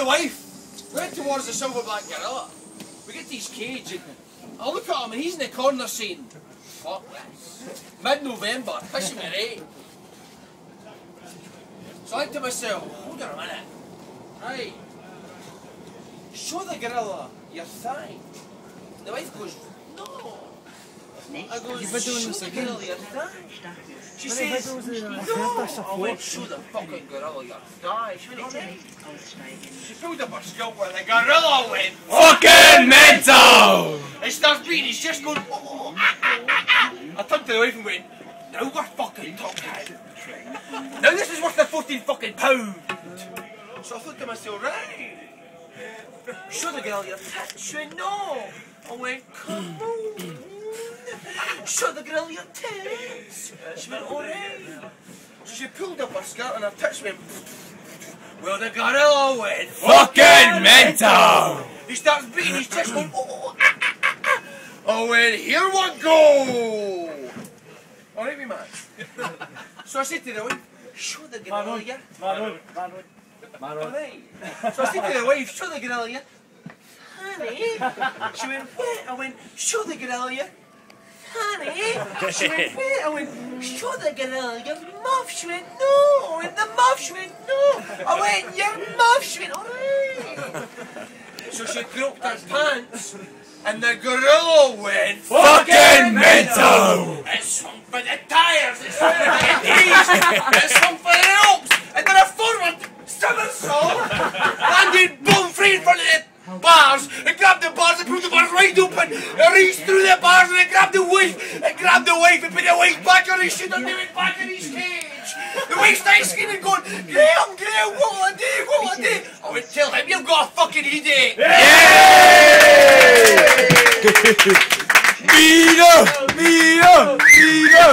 the wife. We went towards the silverback gorilla. We get to his cage and I look at him and he's in the corner saying, fuck this. Mid-November, pissing with rain. So I think to myself, hold on a minute. Right. Show the gorilla your thigh. The wife goes, no. I goes, been doing show this the again. gorilla your thigh. She says, if it was a- no. I went, show the fucking gorilla your thigh. She went, alright. She pulled up her skirt where the gorilla went. Fucking mental! It starts beating, he's just going, oh, ah, ah, ah, ah. I turned to the wife and went, now we're fucking talking. Now this is worth the 14 fucking pound. So I thought to myself, right. Show the girl your tits. She went, no. I went, come on. Show the girl your tits. She went, alright. So she pulled up her skirt and her tits went, well the gorilla went, Fucking mental! he starts beating his chest going, oh, ah, ah, ah, ah. oh, well, here we go. All right, me man. so I said to the wife, show the gorilla your... Maroon, maroon, All maroon. right. So I said to the wife, show the gorilla your... Honey. She went, what? I went, show the gorilla your... Honey. She went, what? I went, show the gorilla your muff. She went, no. And the muff, she went, no. Oh, I went, your muff. She went, all right. So she groped her pants, and the gorilla went, Fucking mental! It's some for the tires, it's some for the keys, it's some for the ropes, and then a forward somersault, landed boom free in front of the bars, bars open, and reached through the bars and grabbed the wife, and grabbed the wife and put the wife back on his shoot and went back in his cage. The wife started screaming going, Graham, Graham, what will I do, what will I do? I went, tell him you've got a fucking headache. Mira! Mira! Mira!